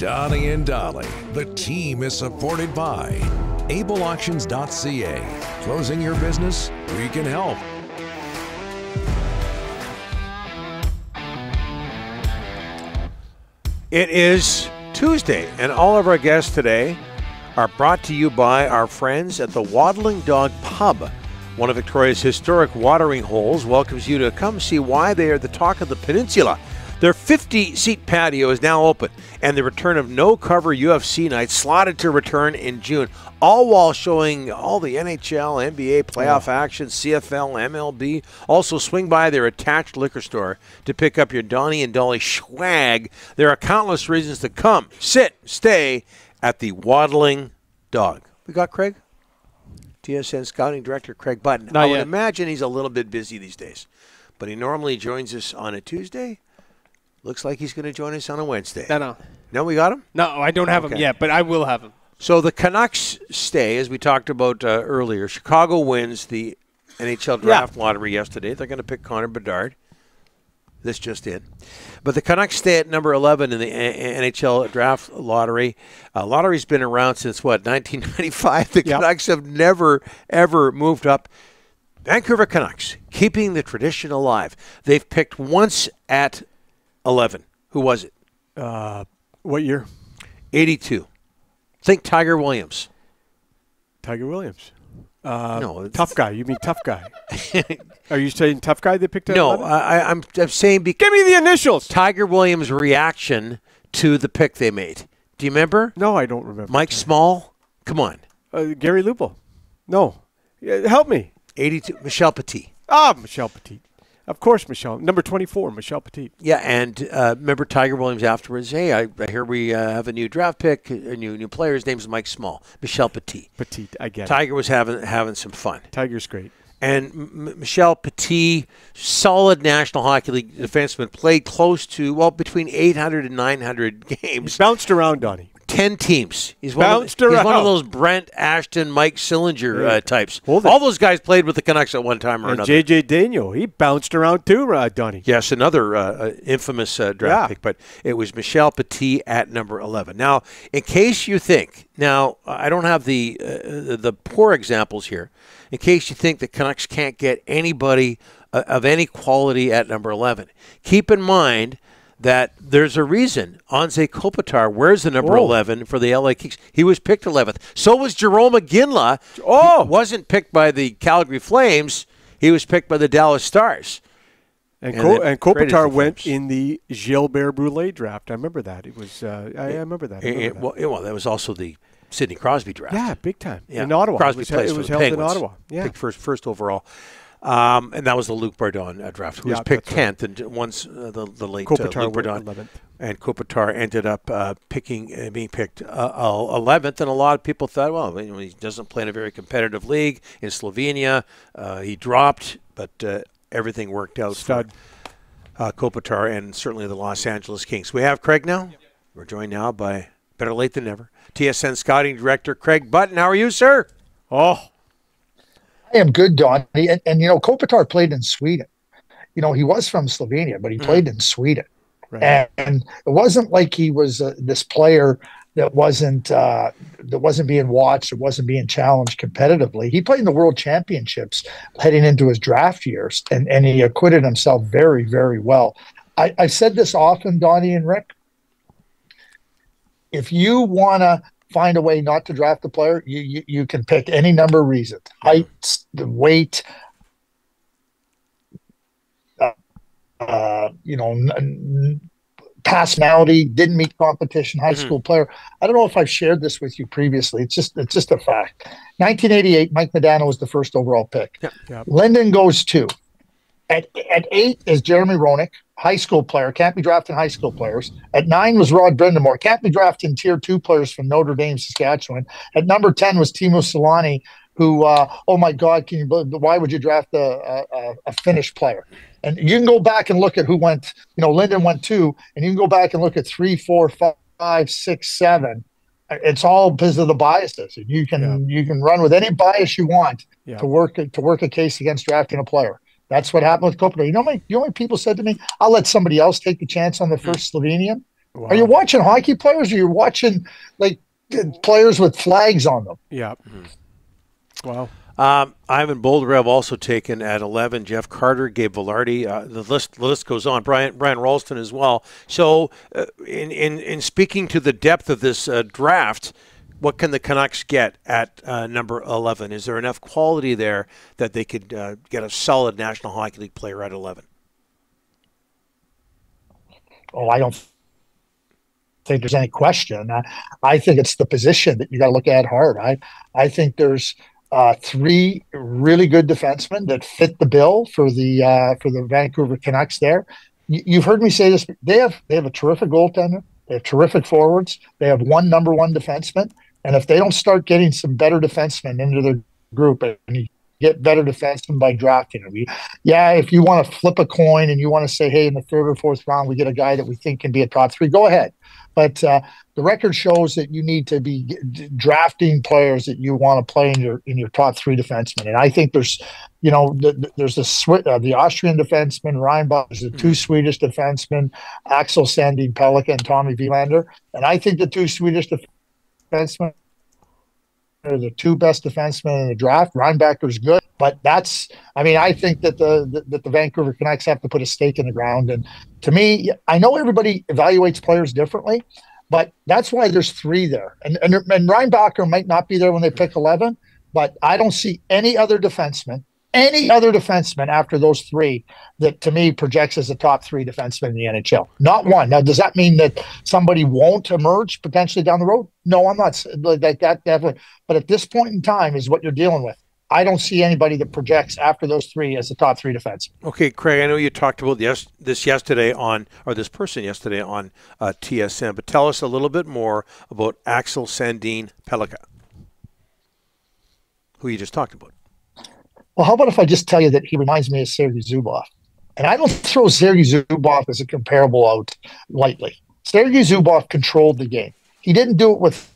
Donnie and Dhali. The team is supported by ableauctions.ca. Closing your business? We can help. It is Tuesday, and all of our guests today are brought to you by our friends at the Waddling Dog Pub. One of Victoria's historic watering holes welcomes you to come see why they are the talk of the peninsula. Their 50 seat patio is now open, and the return of no cover UFC night slotted to return in June, all while showing all the NHL, NBA playoff action, CFL, MLB. Also, swing by their attached liquor store to pick up your Donnie and Dhali swag. There are countless reasons to come, sit, stay at the Waddling Dog. We got Craig? TSN Scouting Director Craig Button. Not I would imagine he's a little bit busy these days, but he normally joins us on a Tuesday. Looks like he's going to join us on a Wednesday. No, no, No, we got him. no. I don't have Okay. him yet, but I will have him. So the Canucks stay, as we talked about uh, earlier. Chicago wins the NHL draft lottery yesterday. They're going to pick Connor Bedard. This just in. But the Canucks stay at number 11 in the NHL draft lottery. Uh, lottery's been around since what, 1995? The Yep. Canucks have never, ever moved up. Vancouver Canucks, keeping the tradition alive. They've picked once at 11. Who was it? What year? 82. Think Tiger Williams. Tiger Williams. Uh, No, tough guy. You mean tough guy? Are you saying tough guy? They picked. at No, I, I- I'm, I'm saying because Give me the initials. Tiger Williams' reaction to the pick they made. Do you remember? No, I don't remember. Mike Small? Come on. Uh, Gary Lupul. No, help me. 82. Michel Petit. Ah, Michel Petit. Of course, Michel. Number twenty-four, Michel Petit. Yeah, and uh, remember Tiger Williams afterwards? Hey, I, I hear we uh, have a new draft pick, a new new player. His name's Mike Small. Michel Petit. Petit. I get it. Tiger was having having some fun. Tiger's great. And M- Michel Petit, solid National Hockey League defenseman, played close to, well, between 800 and 900 games. Bounced around, Donnie. Ten teams. He's one, of, Bounced the- he's one of those Brent Ashton, Mike Sillinger uh, types. All those guys played with the Canucks at one time or And another. J.J. Daigneault, he bounced around too, uh, Donnie. Yes, another uh, uh, infamous uh, draft Yeah. pick, but it was Michel Petit at number 11. Now, in case you think, now I don't have the uh, the, the poor examples here. In case you think the Canucks can't get anybody uh, of any quality at number 11, keep in mind that there's a reason Anze Kopitar wears the number Oh. 11 for the LA Kings. He was picked 11th. So was Jarome Iginla. Oh. He wasn't picked by the Calgary Flames. He was picked by the Dallas Stars. And, And Co- and Kopitar went in the Gilbert Brule draft. I remember that. It was. Uh, I, I remember that. I It- remember it- that. well, it- well, that was also the Sidney Crosby draft. yeah, big time. Yeah. In Ottawa. Crosby it was, plays it for was the held Penguins. in Ottawa. Yeah. Picked first, first overall. Um, and that was the Luc Bourdon uh, draft, who was picked that's 10th, and once uh, the, the late uh, Luc Bourdon 11th. and Kopitar ended up uh, picking, uh, being picked uh, uh, 11th, and a lot of people thought, well, you know, he doesn't play in a very competitive league in Slovenia. Uh, he dropped, but uh, everything worked out. for- Stud. uh, Kopitar and certainly the Los Angeles Kings. We have Craig now. We're joined now by better late than never TSN scouting director Craig Button. How are you, sir? Oh, I am good, Donnie. And, and you know, Kopitar played in Sweden. You know, he was from Slovenia, but he played in Sweden. right. And, and it wasn't like he was uh, this player that wasn't uh, that wasn't being watched, or wasn't being challenged competitively. He played in the World Championships heading into his draft years, and and he acquitted himself very, very well. I, I said this often, Donnie and Rick. If you want to find a way not to draft the player, you, you you can pick any number of reasons: height, the weight, uh, uh, you know, n- personality, didn't meet competition, high Mhm. school player. I don't know if I've shared this with you previously. It's just it's just a fact. 1988, Mike Modano was the first overall pick. Yep. Yep. Linden goes two. At at eight is Jeremy Roenick, high school player, can't be drafting high school players. At nine was Rod Brind'Amour, can't be drafting tier two players from Notre Dame, Saskatchewan. At number ten was Teemu Selanne, who, uh, oh my God, can you? believe- Why would you draft a, a, a Finnish player? And you can go back and look at who went. You know, Linden went two, and you can go back and look at three, four, five, six, seven. It's all because of the biases. And you can you can run with any bias you want Yeah. to work to work a case against drafting a player. That's what happened with Kopitar. You know, how many, you know, how people said to me, "I'll let somebody else take the chance on the first Slovenian." Wow. Are you watching hockey players or you're watching like players with flags on them? Yeah. Mm-hmm. Wow. Um, Ivan Boldirev also taken at 11. Jeff Carter, Gabe Vilardi. Uh, the list the list goes on. Brian Brian Rolston as well. So, uh, in, in in speaking to the depth of this uh, draft, what can the Canucks get at uh, number 11? Is there enough quality there that they could uh, get a solid National Hockey League player at 11? Oh, I don't think there's any question. I, I think it's the position that you got to look at hard. I I think there's uh, three really good defensemen that fit the bill for the uh, for the Vancouver Canucks. There, you, have heard me say this. They have they have a terrific goaltender. They have terrific forwards. They have one number one defenseman. And if they don't start getting some better defensemen into their group, and you get better defensemen by drafting them, yeah, if you want to flip a coin and you want to say, hey, in the third or fourth round, we get a guy that we think can be a top three, go ahead. But uh, the record shows that you need to be drafting players that you want to play in your in your top three defensemen. And I think there's, you know, the, the, there's the uh, the Austrian defenseman there's the two mm-hmm. Swedish defensemen Axel Sandin Pellikka and Tommy Willander. And I think the two Swedish defensemen are the two best defensemen in the draft. is good, but that's I mean I think that the, the, that the Vancouver Canucks have to put a stake in the ground. And to me, I know everybody evaluates players differently, but that's why there's three there. And and, and Reinbacher might not be there when they pick eleven, but I don't see any other defenseman any other defenseman after those three that to me projects as a top three defenseman in the NHL. Not one. Now, does that mean that somebody won't emerge potentially down the road? No, I'm not like that. Definitely. But at this point in time, is what you're dealing with. I don't see anybody that projects after those three as a top three defense. Okay, Craig, I know you talked about yes, this yesterday on, or this person yesterday on uh, TSN, but tell us a little bit more about Axel Sandin Pellikka, who you just talked about. Well, how about if I just tell you that he reminds me of Sergei Zubov? And I don't throw Sergei Zubov as a comparable out lightly. Sergei Zubov controlled the game. He didn't do it with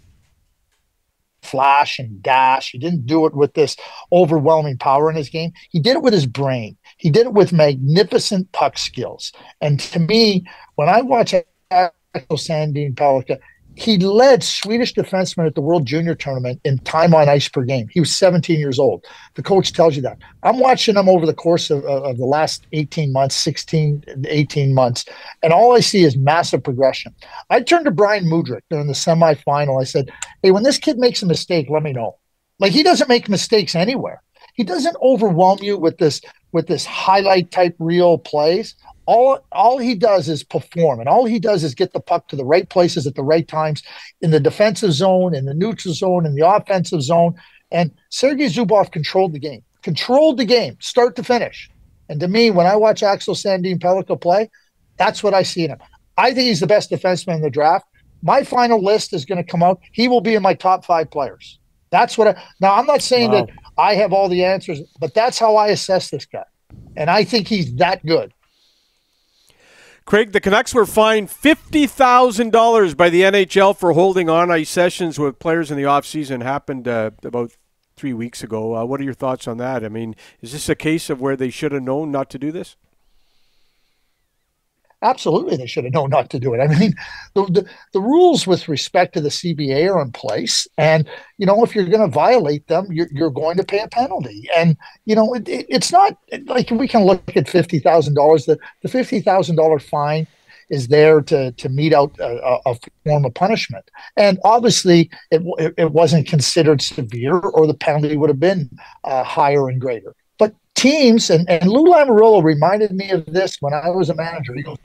flash and dash. He didn't do it with this overwhelming power in his game. He did it with his brain. He did it with magnificent puck skills. And to me, when I watch Sandin Pellikka, he led Swedish defensemen at the World Junior Tournament in time on ice per game. He was 17 years old. The coach tells you that. I'm watching him over the course of, of the last 18 months, 16, 18 months, and all I see is massive progression. I turned to Bryan Mudryk during the semifinal. I said, Hey, when this kid makes a mistake, let me know. Like he doesn't make mistakes anywhere. He doesn't overwhelm you with this with this highlight type reel plays. All all he does is perform and all he does is get the puck to the right places at the right times in the defensive zone in the neutral zone in the offensive zone. And Sergei Zubov controlled the game controlled the game start to finish. And to me when I watch Axel Sandin Pellikka play that's what I see in him. I think he's the best defenseman in the draft. My final list is going to come out he will be in my top 5 players that's what I now I'm not saying wow. that I have all the answers but that's how I assess this guy and I think he's that good Craig, the Canucks were fined $50,000 by the NHL for holding on ice sessions with players in the offseason. Happened uh, about three weeks ago. Uh, what are your thoughts on that? I mean, is this a case of where they should have known not to do this? Absolutely they should have known not to do it. I mean, the, the, the, rules with respect to the CBA are in place. And, you know, if you're going to violate them, you're, you're going to pay a penalty. And, you know, it, it, it's not like we can look at $50,000. The, the $50,000 fine is there to, to mete out a, a, form of punishment. And obviously, it, it, wasn't considered severe, or the penalty would have been uh, higher and greater. But teams, and, and Lou Lamoriello reminded me of this when I was a manager. He goes,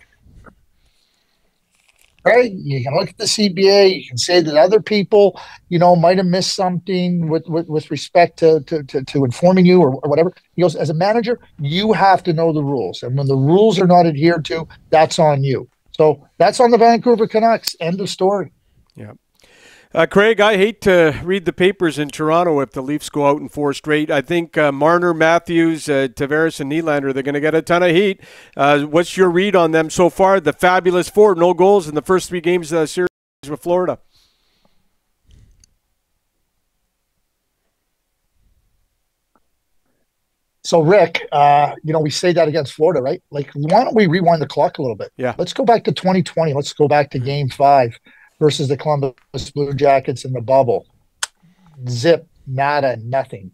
right? You can look at the CBA. You can say that other people, you know, might have missed something with with, with respect to, to, to, to informing you or, or, whatever. He goes, as a manager, you have to know the rules, and when the rules are not adhered to, that's on you. So that's on the Vancouver Canucks. End of story. Yeah. Uh, Craig, I hate to read the papers in Toronto if the Leafs go out in four straight. I think uh, Marner, Matthews, uh, Tavares, and Nylander, they're going to get a ton of heat. Uh, what's your read on them so far? The fabulous four, no goals in the first three games of the series with Florida. So, Rick, uh, you know, we say that against Florida, right? Like, why don't we rewind the clock a little bit? Yeah. Let's go back to 2020. Let's go back to game five versus the Columbus Blue Jackets in the bubble. Zip, nada, nothing.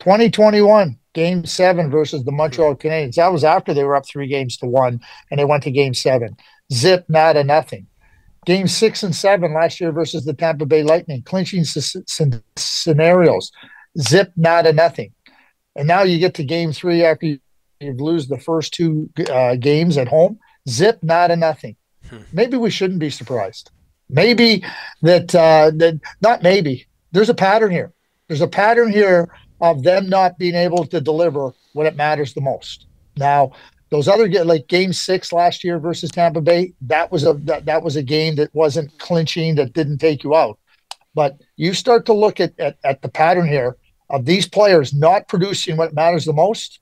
2021, game seven versus the Montreal Canadiens. That was after they were up three games to one and they went to game seven. Zip, nada, nothing. Game six and seven last year versus the Tampa Bay Lightning, clinching scenarios. Zip, nada, nothing. And now you get to game three after you, you lose the first two uh, games at home. Zip, nada, nothing. Maybe we shouldn't be surprised. Maybe that, uh, that not maybe. There's a pattern here. There's a pattern here of them not being able to deliver when it matters the most. Now, those other like game six last year versus Tampa Bay, that was a that, that was a game that wasn't clinching, that didn't take you out. But you start to look at, at, at the pattern here of these players not producing what matters the most.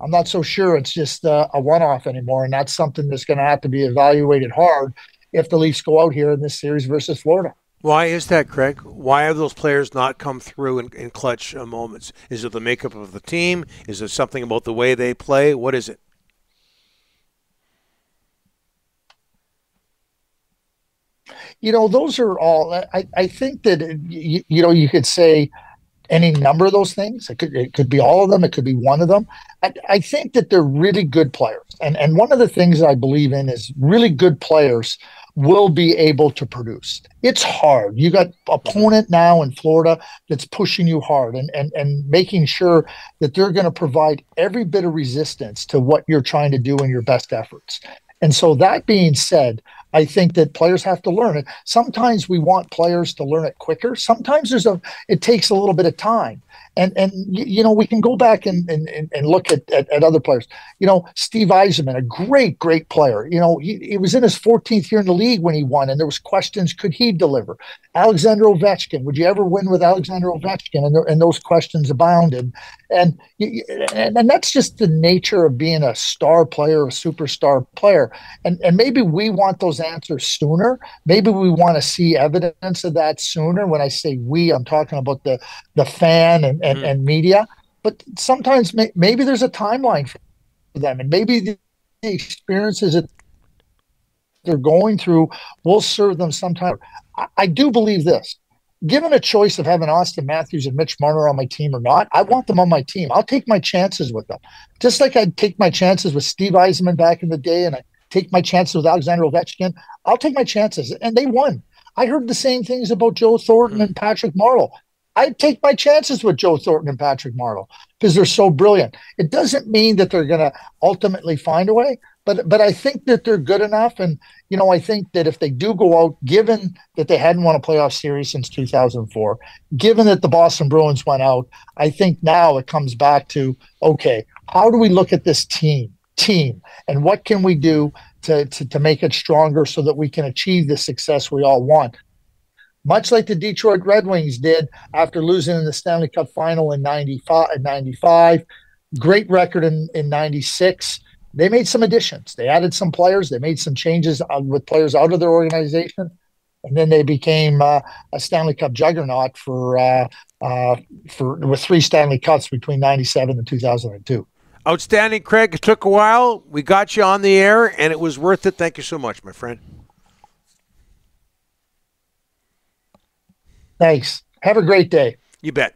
I'm not so sure it's just uh, a one off anymore. And that's something that's going to have to be evaluated hard if the Leafs go out here in this series versus Florida. Why is that, Craig? Why have those players not come through in, in clutch uh, moments? Is it the makeup of the team? Is it something about the way they play? What is it? You know, those are all. I, I think that you, you know you could say any number of those things. It could it could be all of them. It could be one of them. I, I think that they're really good players, and and one of the things I believe in is really good players will be able to produce. It's hard. You got opponent now in Florida that's pushing you hard and and and making sure that they're going to provide every bit of resistance to what you're trying to do in your best efforts. And so that being said, I think that players have to learn it. Sometimes we want players to learn it quicker. Sometimes there's a it takes a little bit of time. And and you know, we can go back and and, and look at, at, at other players. You know, Steve Yzerman, a great, great player. You know, he, he was in his 14th year in the league when he won, and there was questions, could he deliver? Alexander Ovechkin, would you ever win with Alexander Ovechkin? And, there, and those questions abounded. And, and and that's just the nature of being a star player, a superstar player. And and maybe we want those answers sooner. Maybe we want to see evidence of that sooner. When I say we, I'm talking about the the fan and and, mm. and media. But sometimes may, maybe there's a timeline for them, and maybe the experiences that they're going through will serve them sometime. I, I do believe this given a choice of having Auston Matthews and Mitch Marner on my team or not, I want them on my team. I'll take my chances with them. Just like I'd take my chances with Steve Yzerman back in the day and I take my chances with Alexander Ovechkin. I'll take my chances. And they won. I heard the same things about Joe Thornton and Patrick Marleau. I take my chances with Joe Thornton and Patrick Marleau because they're so brilliant. It doesn't mean that they're going to ultimately find a way, but but I think that they're good enough. And you know, I think that if they do go out, given that they hadn't won a playoff series since 2004, given that the Boston Bruins went out, I think now it comes back to okay, how do we look at this team? Team, and what can we do to, to, to make it stronger so that we can achieve the success we all want? Much like the Detroit Red Wings did after losing in the Stanley Cup final in 95, 95 great record in, in 96. They made some additions. They added some players. They made some changes with players out of their organization. And then they became uh, a Stanley Cup juggernaut for uh, uh, for with three Stanley Cups between '97 and 2002. Outstanding, Craig. It took a while. We got you on the air, and it was worth it. Thank you so much, my friend. Thanks. Have a great day. You bet.